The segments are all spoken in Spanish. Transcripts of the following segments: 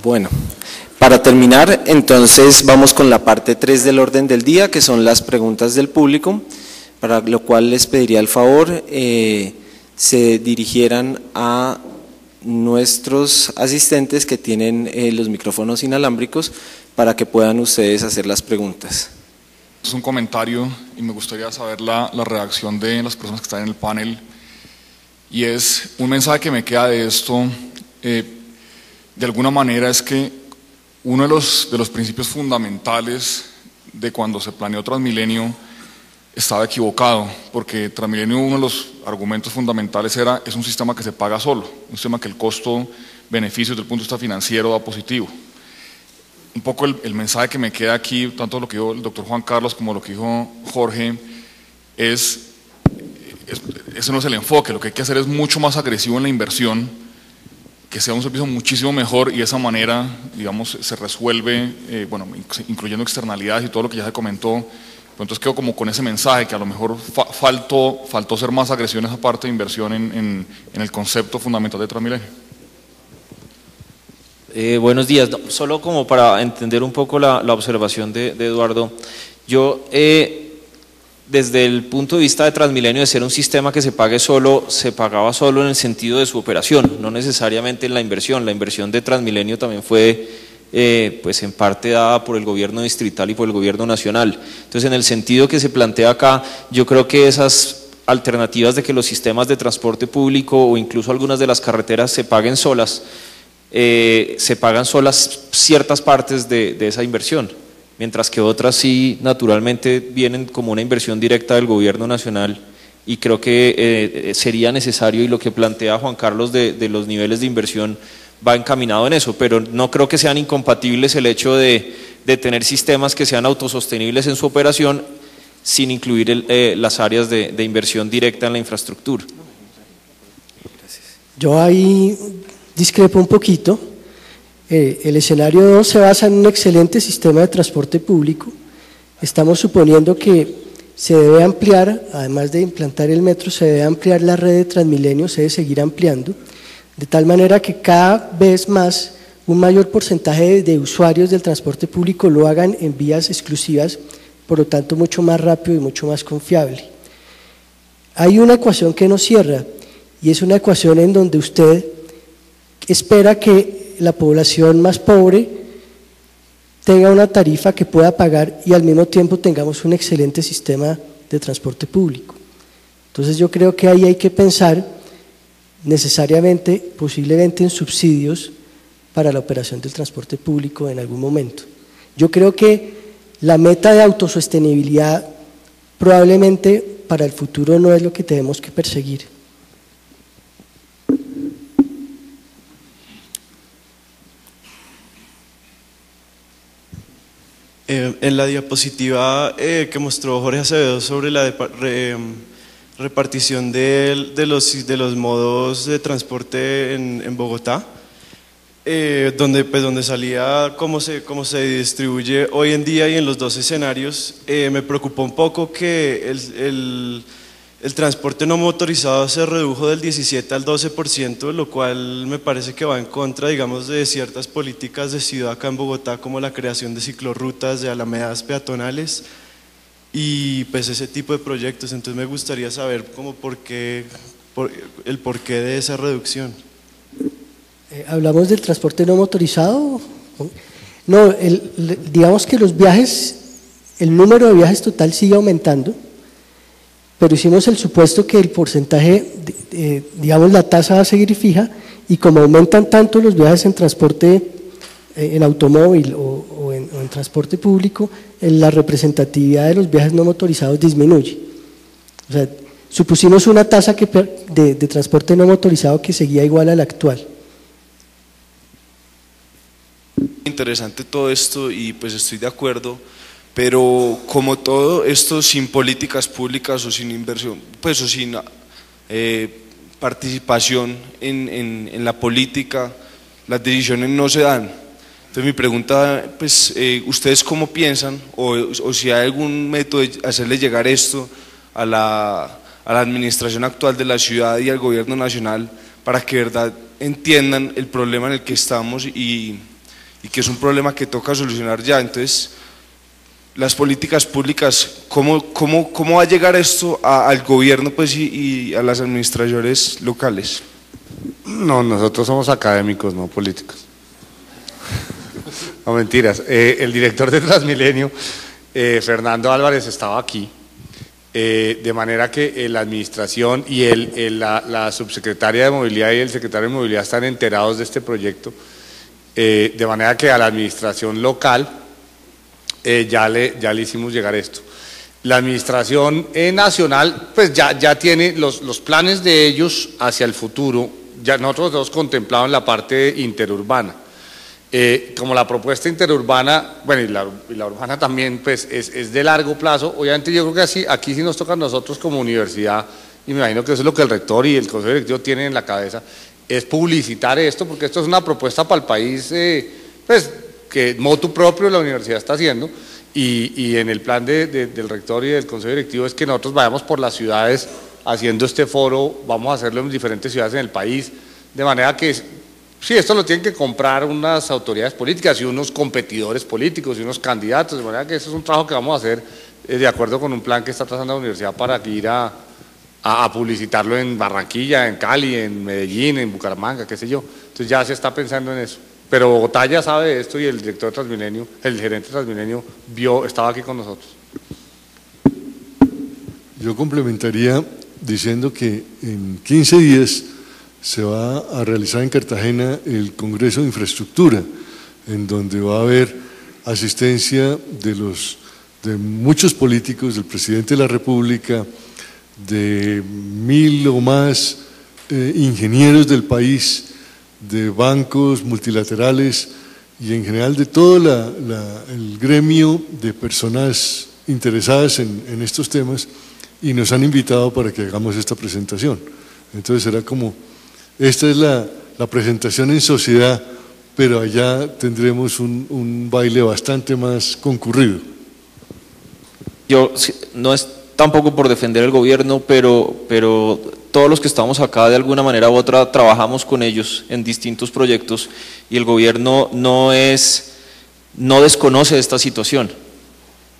Bueno, para terminar, entonces vamos con la parte 3 del orden del día, que son las preguntas del público, para lo cual les pediría el favor eh, se dirigieran a nuestros asistentes que tienen eh, los micrófonos inalámbricos para que puedan ustedes hacer las preguntas. Es un comentario y me gustaría saber la, la reacción de las personas que están en el panel y es un mensaje que me queda de esto, eh, de alguna manera es que uno de los, de los principios fundamentales de cuando se planeó Transmilenio estaba equivocado, porque Transmilenio uno de los argumentos fundamentales era es un sistema que se paga solo, un sistema que el costo-beneficio desde el punto de vista financiero da positivo. Un poco el, mensaje que me queda aquí, tanto lo que dijo el doctor Juan Carlos como lo que dijo Jorge, es, ese no es el enfoque, lo que hay que hacer es mucho más agresivo en la inversión, que sea un servicio muchísimo mejor y de esa manera, digamos, se resuelve, eh, bueno, incluyendo externalidades y todo lo que ya se comentó, entonces quedo como con ese mensaje que a lo mejor faltó, faltó ser más agresión en esa parte de inversión en, el concepto fundamental de Transmilenio. Eh, buenos días, solo como para entender un poco la, observación de, Eduardo, yo eh, desde el punto de vista de Transmilenio de ser un sistema que se pague solo, se pagaba solo en el sentido de su operación, no necesariamente en la inversión, la inversión de Transmilenio también fue eh, pues en parte dada por el gobierno distrital y por el gobierno nacional. Entonces, en el sentido que se plantea acá, yo creo que esas alternativas de que los sistemas de transporte público o incluso algunas de las carreteras se paguen solas, eh, se pagan solas ciertas partes de, esa inversión, mientras que otras sí naturalmente vienen como una inversión directa del gobierno nacional y creo que eh, sería necesario y lo que plantea Juan Carlos de los niveles de inversión va encaminado en eso, pero no creo que sean incompatibles el hecho de, tener sistemas que sean autosostenibles en su operación sin incluir eh, las áreas de, inversión directa en la infraestructura. Yo ahí discrepo un poquito. Eh, el escenario 2 se basa en un excelente sistema de transporte público. Estamos suponiendo que se debe ampliar, además de implantar el metro, se debe ampliar la red de Transmilenio, se debe seguir ampliando de tal manera que cada vez más un mayor porcentaje de, usuarios del transporte público lo hagan en vías exclusivas, por lo tanto mucho más rápido y mucho más confiable. Hay una ecuación que no cierra y es una ecuación en donde usted espera que la población más pobre tenga una tarifa que pueda pagar y al mismo tiempo tengamos un excelente sistema de transporte público. Entonces yo creo que ahí hay que pensar necesariamente, posiblemente en subsidios para la operación del transporte público en algún momento. Yo creo que la meta de autosostenibilidad probablemente para el futuro no es lo que tenemos que perseguir. Eh, en la diapositiva eh, que mostró Jorge Acevedo sobre la repartición de, de, los, de los modos de transporte en, en Bogotá, eh, donde, pues, donde salía cómo se, cómo se distribuye hoy en día y en los dos escenarios, eh, me preocupó un poco que el, el, el, transporte no motorizado se redujo del 17 al 12%, lo cual me parece que va en contra, digamos, de ciertas políticas de ciudad acá en Bogotá, como la creación de ciclorrutas, de alamedas peatonales, y pues ese tipo de proyectos. Entonces me gustaría saber cómo por qué, el porqué de esa reducción. Eh, ¿Hablamos del transporte no motorizado? No, digamos que los viajes, el número de viajes total sigue aumentando, pero hicimos el supuesto que el porcentaje, digamos la tasa va a seguir fija y como aumentan tanto los viajes en transporte eh, en automóvil o, en, transporte público, la representatividad de los viajes no motorizados disminuye. O sea, supusimos una tasa que, de, de transporte no motorizado que seguía igual a la actual. Interesante todo esto y pues estoy de acuerdo, pero como todo esto sin políticas públicas o sin inversión, pues o sin eh, participación en, en, en la política, las decisiones no se dan. Entonces mi pregunta, pues, eh, ¿ustedes cómo piensan o, si hay algún método de hacerle llegar esto a la, a la administración actual de la ciudad y al gobierno nacional para que verdad entiendan el problema en el que estamos y, y que es un problema que toca solucionar ya. Entonces, las políticas públicas, ¿cómo, cómo, cómo va a llegar esto al gobierno pues, y, a las administraciones locales? No, nosotros somos académicos, no políticos. No mentiras. Eh, el director de Transmilenio, eh, Fernando Álvarez, estaba aquí. Eh, de manera que la administración y el, la, subsecretaria de movilidad y el secretario de movilidad están enterados de este proyecto. de manera que a la administración local ya, le, ya le hicimos llegar esto. La administración nacional pues ya, ya tiene los, los planes de ellos hacia el futuro. Ya nosotros hemos contemplado en la parte interurbana. Eh, como la propuesta interurbana, bueno, y la, urbana también, pues es, de largo plazo, obviamente yo creo que así, aquí sí nos toca a nosotros como universidad, y me imagino que eso es lo que el rector y el consejo directivo tienen en la cabeza, es publicitar esto, porque esto es una propuesta para el país, eh, pues que motu propio la universidad está haciendo, y, en el plan del rector y del consejo directivo es que nosotros vayamos por las ciudades haciendo este foro, vamos a hacerlo en diferentes ciudades en el país, de manera que Sí, esto lo tienen que comprar unas autoridades políticas y unos competidores políticos y unos candidatos, de manera que eso es un trabajo que vamos a hacer eh, de acuerdo con un plan que está trazando la universidad para ir a, publicitarlo en Barranquilla, en Cali, en Medellín, en Bucaramanga, qué sé yo. Entonces ya se está pensando en eso. Pero Bogotá sabe esto y el director de Transmilenio, el gerente de Transmilenio, vio, estaba aquí con nosotros. Yo complementaría diciendo que en 15 días se va a realizar en Cartagena el Congreso de Infraestructura, en donde va a haber asistencia de, los, de muchos políticos, del presidente de la República, de mil o más eh, ingenieros del país, de bancos multilaterales y en general de todo el gremio de personas interesadas en, en estos temas y nos han invitado para que hagamos esta presentación. Entonces será como esta es la, presentación en sociedad, pero allá tendremos un, baile bastante más concurrido. Yo no es tampoco por defender el gobierno, pero, pero todos los que estamos acá de alguna manera u otra trabajamos con ellos en distintos proyectos y el gobierno no es, no desconoce esta situación.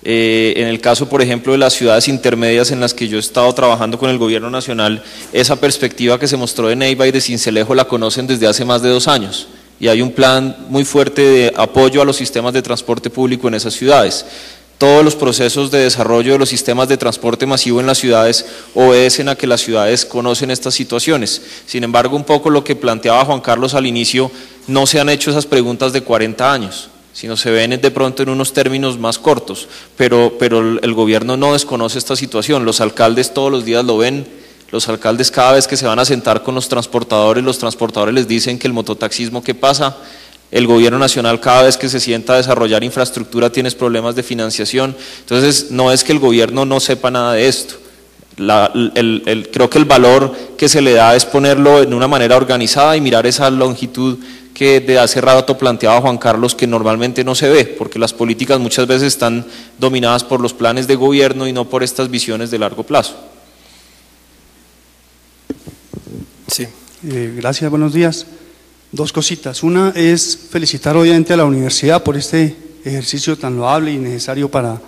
Eh, en el caso, por ejemplo, de las ciudades intermedias en las que yo he estado trabajando con el gobierno nacional, esa perspectiva que se mostró de Neiva y de Cincelejo la conocen desde hace más de dos años. Y hay un plan muy fuerte de apoyo a los sistemas de transporte público en esas ciudades. Todos los procesos de desarrollo de los sistemas de transporte masivo en las ciudades obedecen a que las ciudades conocen estas situaciones. Sin embargo, un poco lo que planteaba Juan Carlos al inicio, no se han hecho esas preguntas de 40 años sino se ven de pronto en unos términos más cortos, pero, pero el gobierno no desconoce esta situación, los alcaldes todos los días lo ven, los alcaldes cada vez que se van a sentar con los transportadores, los transportadores les dicen que el mototaxismo, ¿qué pasa? El gobierno nacional cada vez que se sienta a desarrollar infraestructura tienes problemas de financiación, entonces no es que el gobierno no sepa nada de esto. creo que el valor que se le da es ponerlo en una manera organizada y mirar esa longitud que de hace rato planteaba Juan Carlos que normalmente no se ve, porque las políticas muchas veces están dominadas por los planes de gobierno y no por estas visiones de largo plazo. Sí. Eh, gracias, buenos días. Dos cositas. Una es felicitar obviamente a la universidad por este ejercicio tan loable y necesario para,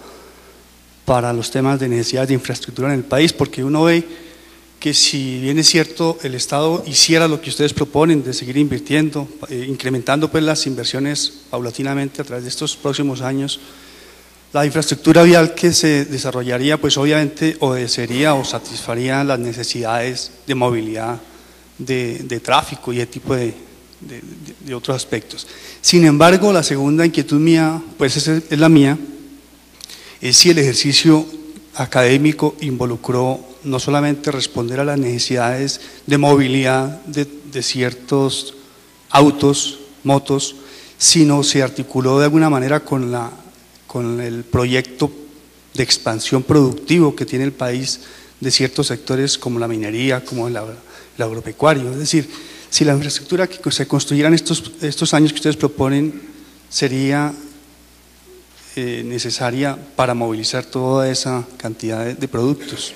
para los temas de necesidades de infraestructura en el país, porque uno ve que si bien es cierto el Estado hiciera lo que ustedes proponen de seguir invirtiendo, eh, incrementando pues las inversiones paulatinamente a través de estos próximos años, la infraestructura vial que se desarrollaría pues obviamente obedecería o satisfaría las necesidades de movilidad, de, tráfico y de tipo de, de, otros aspectos. Sin embargo, la segunda inquietud mía, pues es, la mía, es si el ejercicio académico involucró no solamente responder a las necesidades de movilidad de, ciertos autos, motos, sino se articuló de alguna manera con, la, con el proyecto de expansión productivo que tiene el país de ciertos sectores como la minería, como el, agropecuario. Es decir, si la infraestructura que se construyera en estos, estos años que ustedes proponen sería eh, necesaria para movilizar toda esa cantidad de productos.